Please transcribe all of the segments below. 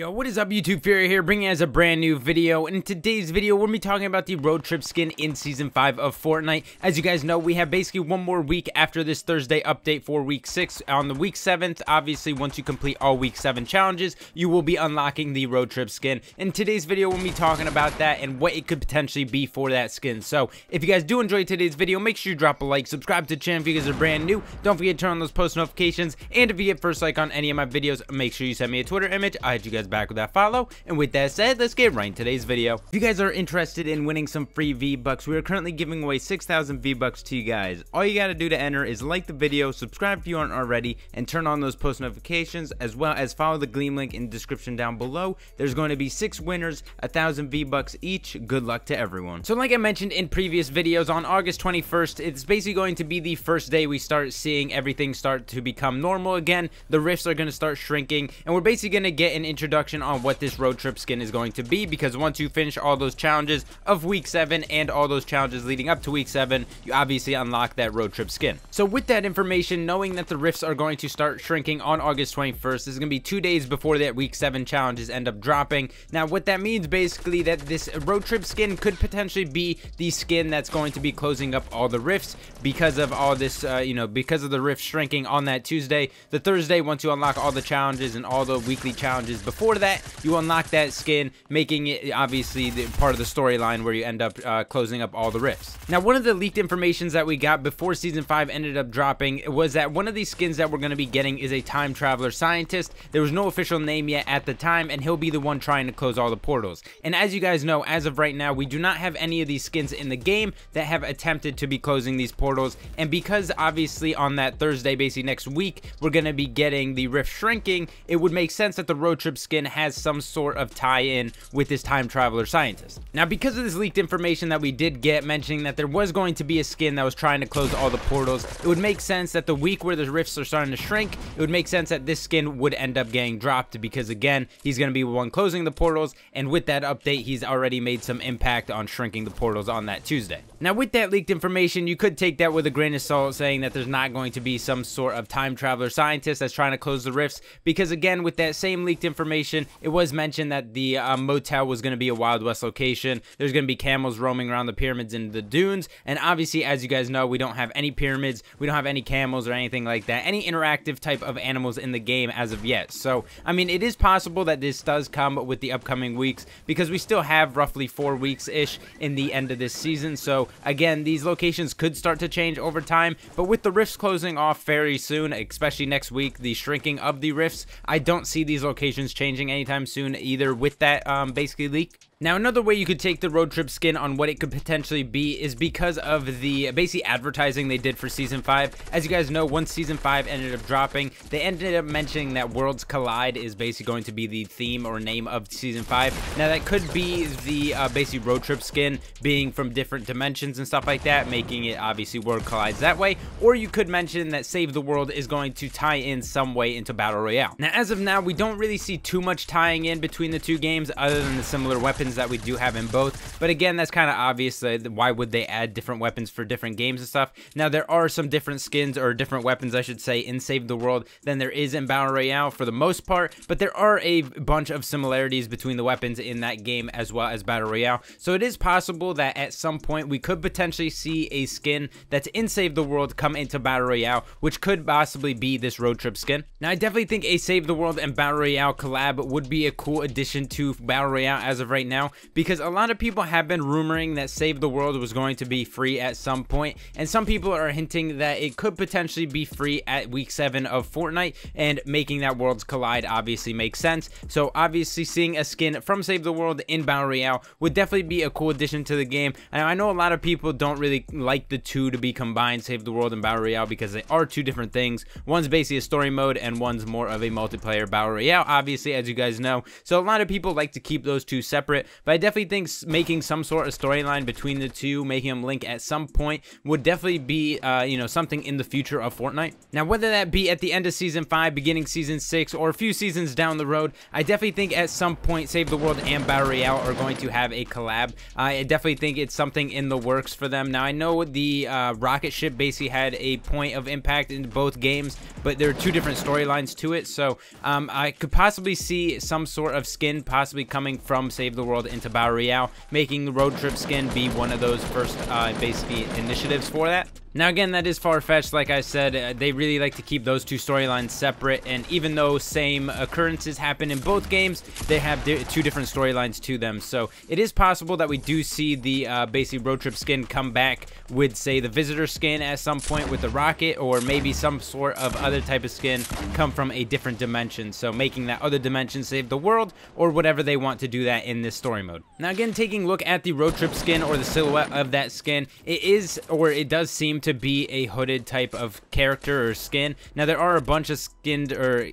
Yo, what is up YouTube, Fury here, bringing you us a brand new video, in today's video, we're going to be talking about the road trip skin in Season 5 of Fortnite. As you guys know, we have basically one more week after this Thursday update for Week 6. On the Week 7th, obviously, once you complete all Week 7 challenges, you will be unlocking the road trip skin. In today's video, we'll be talking about that and what it could potentially be for that skin. So, if you guys do enjoy today's video, make sure you drop a like, subscribe to the channel if you guys are brand new, don't forget to turn on those post notifications, and if you get first like on any of my videos, make sure you send me a Twitter image. I hit you guys back with that follow. And with that said, let's get right into today's video. If you guys are interested in winning some free V-Bucks, we are currently giving away 6,000 V-Bucks to you guys. All you gotta do to enter is like the video, subscribe if you aren't already, and turn on those post notifications, as well as follow the Gleam link in the description down below. There's going to be six winners, a thousand V-Bucks each. Good luck to everyone. So like I mentioned in previous videos, on August 21st, it's basically going to be the first day we start seeing everything start to become normal again. The rifts are going to start shrinking, and we're basically going to get an introduction on what this road trip skin is going to be because once you finish all those challenges of week 7 and all those challenges leading up to week 7 you obviously unlock that road trip skin. So with that information knowing that the rifts are going to start shrinking on August 21st this is going to be two days before that week 7 challenges end up dropping. Now what that means basically that this road trip skin could potentially be the skin that's going to be closing up all the rifts because of all this uh, you know because of the rift shrinking on that Tuesday. The Thursday once you unlock all the challenges and all the weekly challenges before that you unlock that skin, making it obviously the, part of the storyline where you end up uh, closing up all the rifts. Now, one of the leaked informations that we got before Season 5 ended up dropping was that one of these skins that we're going to be getting is a time traveler scientist. There was no official name yet at the time, and he'll be the one trying to close all the portals. And as you guys know, as of right now, we do not have any of these skins in the game that have attempted to be closing these portals. And because obviously on that Thursday, basically next week, we're going to be getting the rift shrinking, it would make sense that the road trip skin has some sort sort of tie-in with this time traveler scientist. Now, because of this leaked information that we did get mentioning that there was going to be a skin that was trying to close all the portals, it would make sense that the week where the rifts are starting to shrink, it would make sense that this skin would end up getting dropped because again, he's going to be one closing the portals, and with that update, he's already made some impact on shrinking the portals on that Tuesday. Now, with that leaked information, you could take that with a grain of salt, saying that there's not going to be some sort of time traveler scientist that's trying to close the rifts, because again, with that same leaked information, it was mentioned mentioned that the uh, motel was going to be a Wild West location. There's going to be camels roaming around the pyramids and the dunes. And obviously, as you guys know, we don't have any pyramids. We don't have any camels or anything like that. Any interactive type of animals in the game as of yet. So, I mean, it is possible that this does come with the upcoming weeks because we still have roughly four weeks-ish in the end of this season. So, again, these locations could start to change over time. But with the rifts closing off very soon, especially next week, the shrinking of the rifts, I don't see these locations changing anytime soon either with that um, basically leak. Now, another way you could take the road trip skin on what it could potentially be is because of the basically advertising they did for Season 5. As you guys know, once Season 5 ended up dropping, they ended up mentioning that Worlds Collide is basically going to be the theme or name of Season 5. Now, that could be the uh, basically road trip skin being from different dimensions and stuff like that, making it obviously World Collides that way. Or you could mention that Save the World is going to tie in some way into Battle Royale. Now, as of now, we don't really see too much tying in between the two games other than the similar weapons weapons that we do have in both. But again, that's kind of obvious. Uh, why would they add different weapons for different games and stuff? Now, there are some different skins or different weapons, I should say, in Save the World than there is in Battle Royale for the most part. But there are a bunch of similarities between the weapons in that game as well as Battle Royale. So it is possible that at some point we could potentially see a skin that's in Save the World come into Battle Royale, which could possibly be this road trip skin. Now, I definitely think a Save the World and Battle Royale collab would be a cool addition to Battle Royale as of right now now because a lot of people have been rumoring that Save the World was going to be free at some point, and some people are hinting that it could potentially be free at week 7 of Fortnite, and making that Worlds Collide obviously makes sense. So obviously seeing a skin from Save the World in Battle Royale would definitely be a cool addition to the game. And I know a lot of people don't really like the two to be combined, Save the World and Battle Royale, because they are two different things. One's basically a story mode, and one's more of a multiplayer Battle Royale, obviously, as you guys know. So a lot of people like to keep those two separate, but I definitely think making some sort of storyline between the two, making them link at some point, would definitely be, uh, you know, something in the future of Fortnite. Now, whether that be at the end of Season 5, beginning Season 6, or a few seasons down the road, I definitely think at some point Save the World and Battle Royale are going to have a collab. I definitely think it's something in the works for them. Now, I know the uh, rocket ship basically had a point of impact in both games, but there are two different storylines to it, so um, I could possibly see some sort of skin possibly coming from Save the World into Battle Royale, making the road trip skin be one of those first uh, basically initiatives for that. Now again, that is far-fetched, like I said, uh, they really like to keep those two storylines separate, and even though same occurrences happen in both games, they have di two different storylines to them, so it is possible that we do see the uh, basic road trip skin come back with, say, the visitor skin at some point with the rocket, or maybe some sort of other type of skin come from a different dimension, so making that other dimension save the world, or whatever they want to do that in this story mode. Now again, taking a look at the road trip skin, or the silhouette of that skin, it is, or it does seem to be a hooded type of character or skin. Now, there are a bunch of skinned or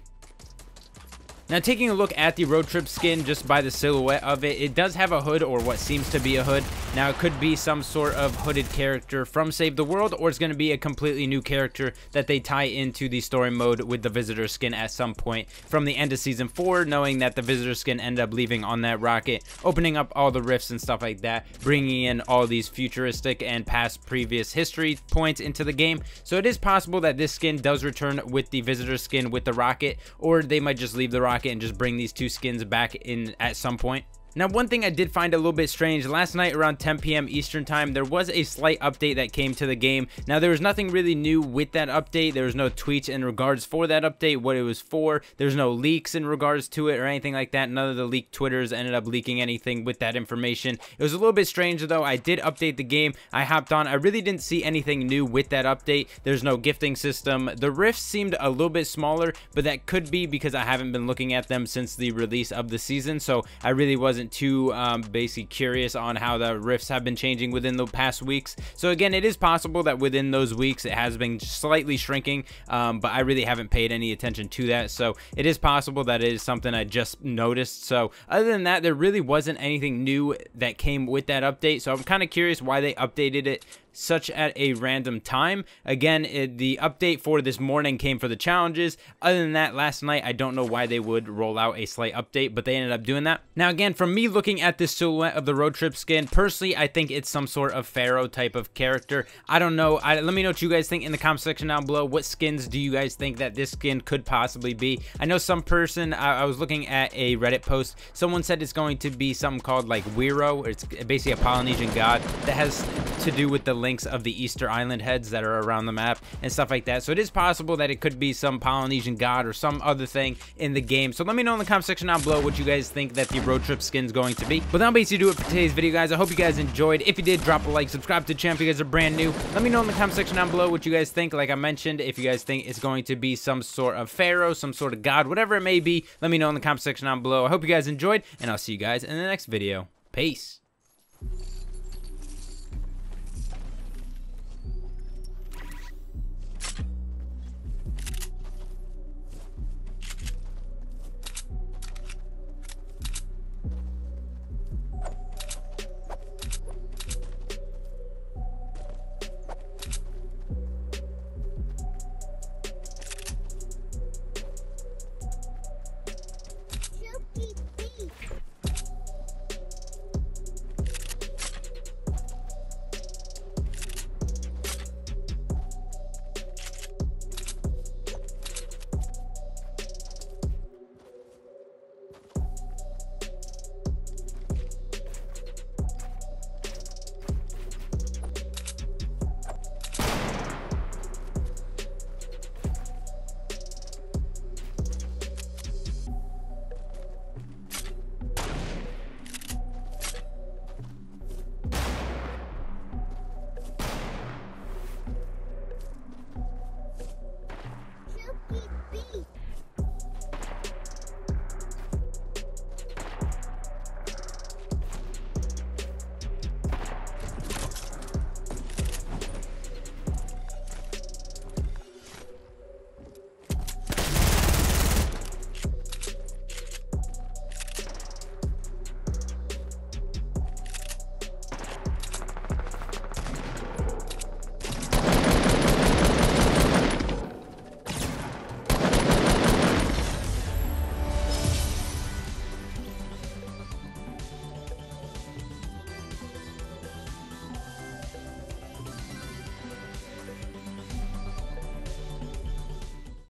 now taking a look at the road trip skin just by the silhouette of it, it does have a hood or what seems to be a hood. Now it could be some sort of hooded character from Save the World or it's going to be a completely new character that they tie into the story mode with the visitor skin at some point from the end of season 4 knowing that the visitor skin ended up leaving on that rocket, opening up all the rifts and stuff like that, bringing in all these futuristic and past previous history points into the game. So it is possible that this skin does return with the visitor skin with the rocket or they might just leave the rocket and just bring these two skins back in at some point. Now, one thing I did find a little bit strange, last night around 10 p.m. Eastern time, there was a slight update that came to the game. Now, there was nothing really new with that update. There was no tweets in regards for that update, what it was for. There's no leaks in regards to it or anything like that. None of the leaked Twitters ended up leaking anything with that information. It was a little bit strange, though. I did update the game. I hopped on. I really didn't see anything new with that update. There's no gifting system. The rifts seemed a little bit smaller, but that could be because I haven't been looking at them since the release of the season, so I really wasn't wasn't too um, basically curious on how the rifts have been changing within the past weeks. So again, it is possible that within those weeks it has been slightly shrinking, um, but I really haven't paid any attention to that. So it is possible that it is something I just noticed. So other than that, there really wasn't anything new that came with that update. So I'm kind of curious why they updated it such at a random time. Again, it, the update for this morning came for the challenges. Other than that, last night, I don't know why they would roll out a slight update, but they ended up doing that. Now, again, from me looking at this silhouette of the road trip skin, personally, I think it's some sort of Pharaoh type of character. I don't know. I, let me know what you guys think in the comment section down below. What skins do you guys think that this skin could possibly be? I know some person, I, I was looking at a Reddit post, someone said it's going to be something called like Wero. It's basically a Polynesian god that has to do with the links of the Easter Island heads that are around the map and stuff like that. So it is possible that it could be some Polynesian god or some other thing in the game. So let me know in the comment section down below what you guys think that the road trip skin is going to be. But that'll basically do it for today's video, guys. I hope you guys enjoyed. If you did, drop a like, subscribe to the channel if you guys are brand new. Let me know in the comment section down below what you guys think. Like I mentioned, if you guys think it's going to be some sort of pharaoh, some sort of god, whatever it may be, let me know in the comment section down below. I hope you guys enjoyed, and I'll see you guys in the next video. Peace.